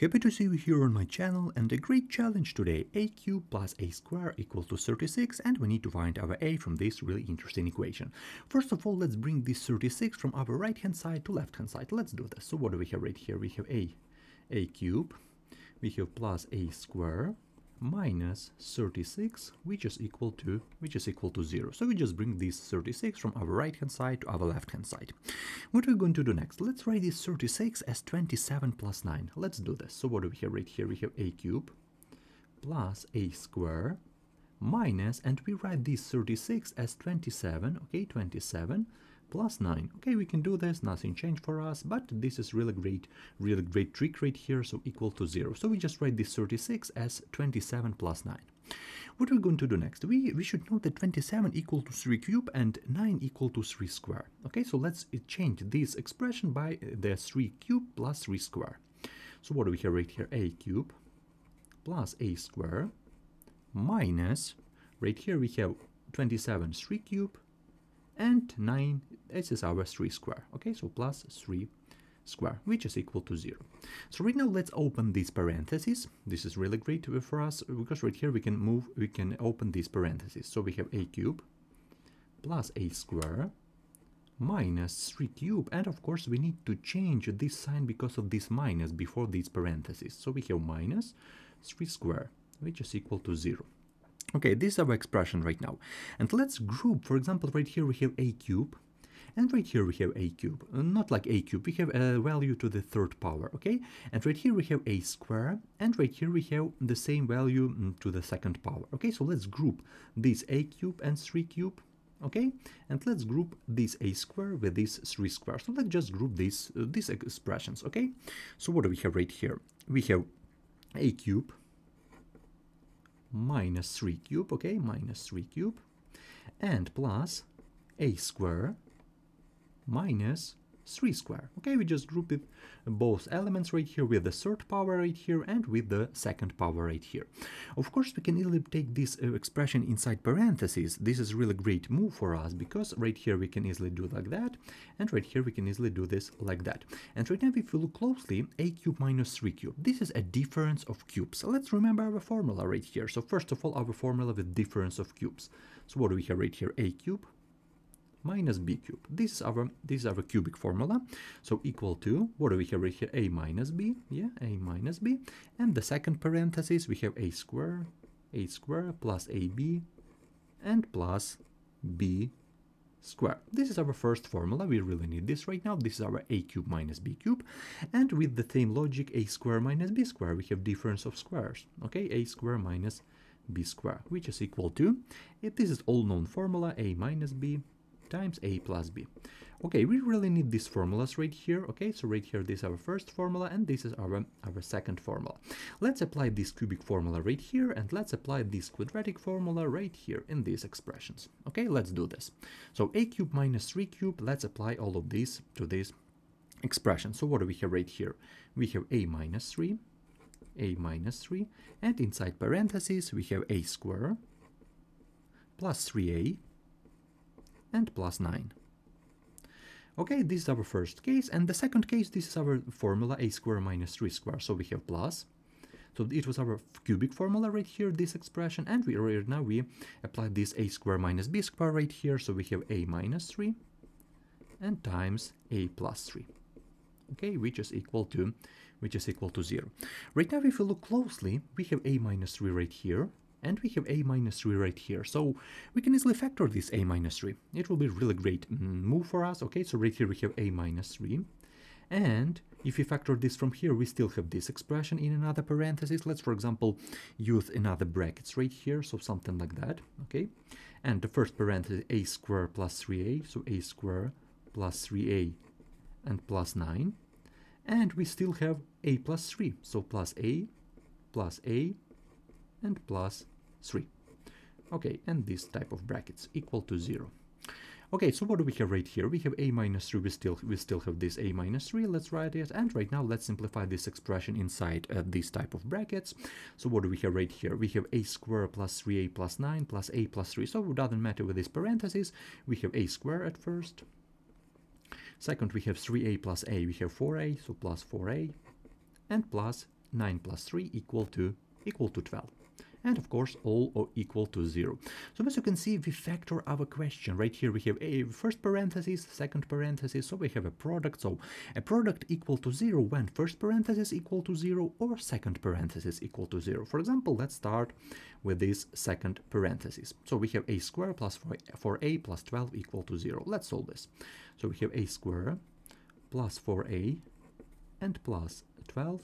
Happy to see you here on my channel and a great challenge today a cube plus a square equals to 36 and we need to find our a from this really interesting equation. First of all let's bring this 36 from our right hand side to left hand side. Let's do this. So what do we have right here? We have a a cube, we have plus a square minus 36 which is equal to which is equal to 0 so we just bring this 36 from our right hand side to our left hand side. What are we going to do next? Let's write this 36 as 27 plus 9 let's do this. So what do we have right here? We have a cube plus a square minus and we write this 36 as 27 okay? 27 plus 9. Okay, we can do this, nothing changed for us, but this is really great, really great trick right here, so equal to 0. So we just write this 36 as 27 plus 9. What are we going to do next? We, we should know that 27 equal to 3 cube and 9 equal to 3 square. Okay, so let's change this expression by uh, the 3 cube plus 3 square. So what do we have right here? a cube plus a square minus, right here we have 27 3 cube and 9 this is our 3 square okay? So plus 3 square which is equal to 0 so right now let's open these parentheses. This is really great for us because right here we can move we can open these parentheses. So we have a cube plus a square minus 3 cube. And of course we need to change this sign because of this minus before these parentheses. So we have minus 3 square which is equal to 0 Okay, this is our expression right now. And let's group, for example, right here we have a cube, and right here we have a cube. Uh, not like a cube, we have a value to the third power, okay? And right here we have a square, and right here we have the same value mm, to the second power. Okay, so let's group this a cube and 3 cube, okay? And let's group this a square with this 3 square. So let's just group these, uh, these expressions, okay? So what do we have right here? We have a cube minus 3 cube, okay, minus 3 cube, and plus a square minus 3 square. Okay, we just group it, both elements right here with the third power right here and with the second power right here. Of course, we can easily take this uh, expression inside parentheses. This is really great move for us because right here we can easily do like that and right here we can easily do this like that. And right now if you look closely, a cube minus 3 cube, this is a difference of cubes. Let's remember our formula right here. So first of all, our formula with difference of cubes. So what do we have right here? a cube minus b cube. This is our this is our cubic formula. So equal to what do we have right here? a minus b, yeah, a minus b, and the second parenthesis we have a square, a square plus ab, and plus b square. This is our first formula. We really need this right now. This is our a cube minus b cube, and with the same logic, a square minus b square, we have difference of squares. Okay, a square minus b square, which is equal to, if this is all known formula, a minus b times a plus b. Okay, we really need these formulas right here. Okay, so right here, this is our first formula, and this is our, our second formula. Let's apply this cubic formula right here, and let's apply this quadratic formula right here in these expressions. Okay, let's do this. So a cube minus 3 cube, let's apply all of these to this expression. So what do we have right here? We have a minus 3, a minus 3, and inside parentheses we have a square plus 3a and plus 9. Okay, this is our first case, and the second case, this is our formula a square minus 3 square, so we have plus. So it was our cubic formula right here, this expression, and we right now we apply this a square minus b square right here, so we have a minus 3 and times a plus 3 okay which is equal to which is equal to 0 right now if you look closely we have a minus 3 right here and we have a minus 3 right here. So we can easily factor this a minus 3. It will be really great mm, move for us. Okay, so right here we have a minus 3. And if we factor this from here, we still have this expression in another parenthesis. Let's, for example, use another brackets right here, so something like that, okay? And the first parenthesis, a square plus 3a, so a square plus 3a and plus 9. And we still have a plus 3, so plus a plus a and plus 3. Okay, and this type of brackets equal to 0. Okay, so what do we have right here? We have a minus 3, we still, we still have this a minus 3, let's write it, and right now let's simplify this expression inside uh, this type of brackets. So what do we have right here? We have a square plus 3a plus 9 plus a plus 3, so it doesn't matter with these parentheses, we have a square at first. Second, we have 3a plus a, we have 4a, so plus 4a, and plus 9 plus 3 equal to equal to 12 and of course all are equal to zero. So as you can see, we factor our question. Right here we have a first parenthesis, second parenthesis, so we have a product. So a product equal to zero when first parenthesis equal to zero or second parenthesis equal to zero. For example, let's start with this second parenthesis. So we have a square plus 4a plus 12 equal to zero. Let's solve this. So we have a square plus 4a and plus 12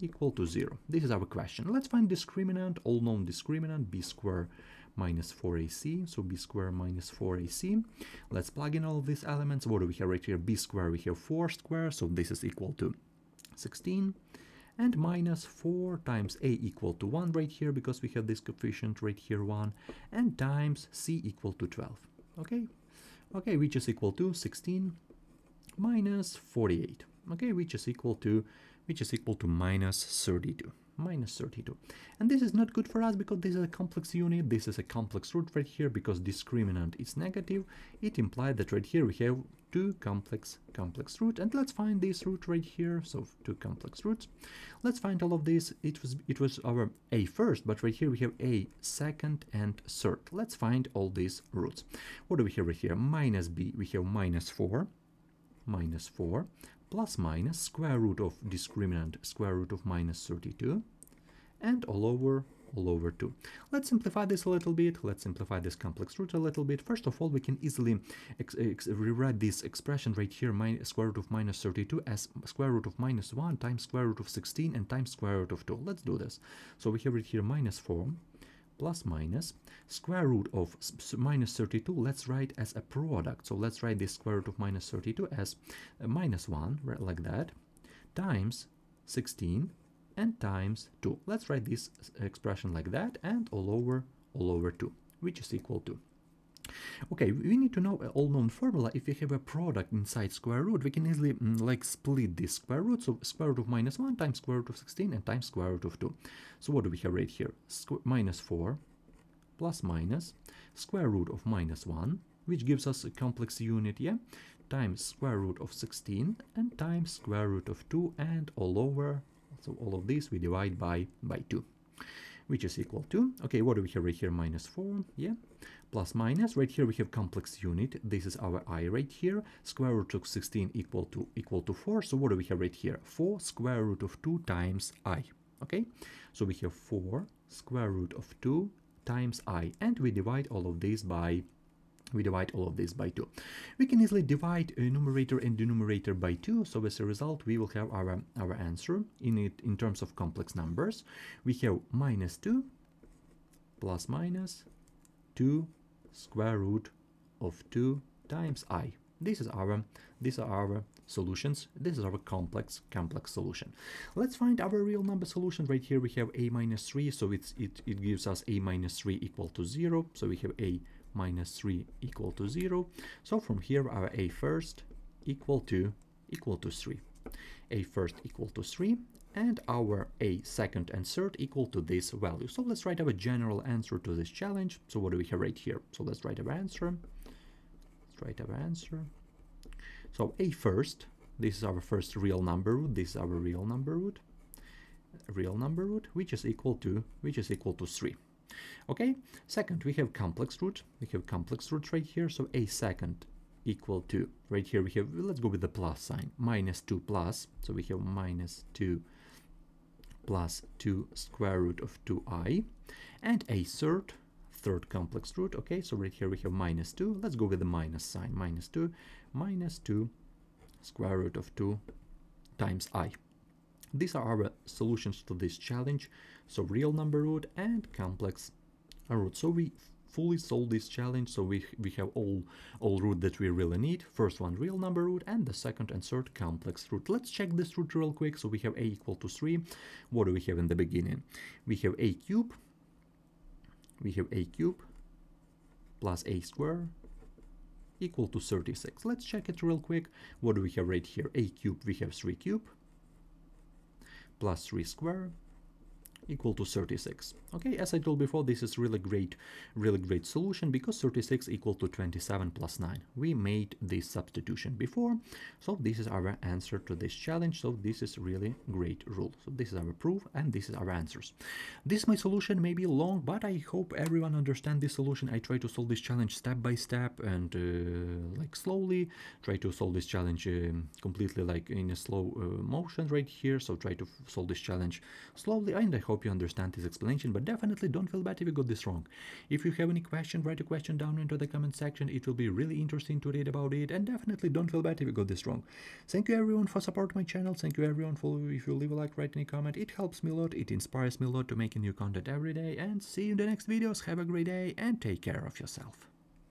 equal to 0. This is our question. Let's find discriminant, all known discriminant, b square minus 4ac, so b square minus 4ac. Let's plug in all these elements. What do we have right here? b square, we have 4 square, so this is equal to 16 and minus 4 times a equal to 1 right here because we have this coefficient right here 1 and times c equal to 12 okay okay which is equal to 16 minus 48 okay which is equal to which is equal to minus 32 minus 32 and this is not good for us because this is a complex unit. This is a complex root right here because discriminant is negative. It implies that right here we have two complex complex root and let's find this root right here. So two complex roots. Let's find all of this. It was it was our a first but right here we have a second and third. Let's find all these roots. What do we have right here? Minus b. We have minus 4 minus 4 plus minus square root of discriminant square root of minus 32 and all over all over 2. Let's simplify this a little bit. Let's simplify this complex root a little bit. First of all, we can easily rewrite this expression right here, square root of minus 32 as square root of minus 1 times square root of 16 and times square root of 2. Let's do this. So we have it here minus 4 plus minus square root of minus 32 let's write as a product. So let's write this square root of minus 32 as uh, minus 1 right like that times 16 and times 2 let's write this uh, expression like that and all over all over 2 which is equal to Okay, we need to know a all-known formula. If we have a product inside square root, we can easily mm, like split this square root. So square root of minus 1 times square root of 16 and times square root of 2. So what do we have right here? Squ minus 4 plus minus square root of minus 1, which gives us a complex unit, yeah? Times square root of 16 and times square root of 2 and all over. So all of this we divide by, by 2 which is equal to, okay, what do we have right here? Minus 4, yeah, plus minus. Right here we have complex unit. This is our i right here. Square root of 16 equal to equal to 4. So what do we have right here? 4 square root of 2 times i. Okay, so we have 4 square root of 2 times i. And we divide all of these by we divide all of this by 2. We can easily divide a numerator and denominator by 2, so as a result we will have our, our answer in it in terms of complex numbers. We have minus 2 plus minus 2 square root of 2 times i. This is our these are our solutions. This is our complex complex solution. Let's find our real number solution. Right here we have a minus 3, so it's it, it gives us a minus 3 equal to 0. So we have a minus 3 equal to 0. So from here our a first equal to equal to 3. a first equal to 3 and our a second and third equal to this value. So let's write our general answer to this challenge. So what do we have right here? So let's write our answer. Let's write our answer. So a first, this is our first real number root. This is our real number root. Real number root, which is equal to which is equal to three. Okay. Second, we have complex root. We have complex root right here. So a second equal to right here we have let's go with the plus sign minus 2 plus so we have minus 2 plus 2 square root of 2i and a third third complex root okay so right here we have minus 2 let's go with the minus sign minus 2 minus 2 square root of 2 times i these are our solutions to this challenge. So real number root and complex root. So we fully solve this challenge. So we we have all all root that we really need. First one real number root and the second and third complex root. Let's check this root real quick. So we have a equal to 3 what do we have in the beginning? We have a cube. We have a cube plus a square equal to 36 let's check it real quick. What do we have right here? A cube we have 3 cube plus 3 square equal to 36. Okay, as I told before, this is really great, really great solution because 36 equal to 27 plus 9. We made this substitution before, so this is our answer to this challenge. So this is really great rule. So this is our proof and this is our answers. This my solution may be long, but I hope everyone understand this solution. I try to solve this challenge step by step and uh, like slowly, try to solve this challenge um, completely like in a slow uh, motion right here. So try to solve this challenge slowly and I hope you understand this explanation, but definitely don't feel bad if you got this wrong. If you have any question, write a question down into the comment section. It will be really interesting to read about it and definitely don't feel bad if you got this wrong. Thank you everyone for supporting my channel. Thank you everyone for if you leave a like, write any comment. It helps me a lot. It inspires me a lot to make new content every day and see you in the next videos. Have a great day and take care of yourself.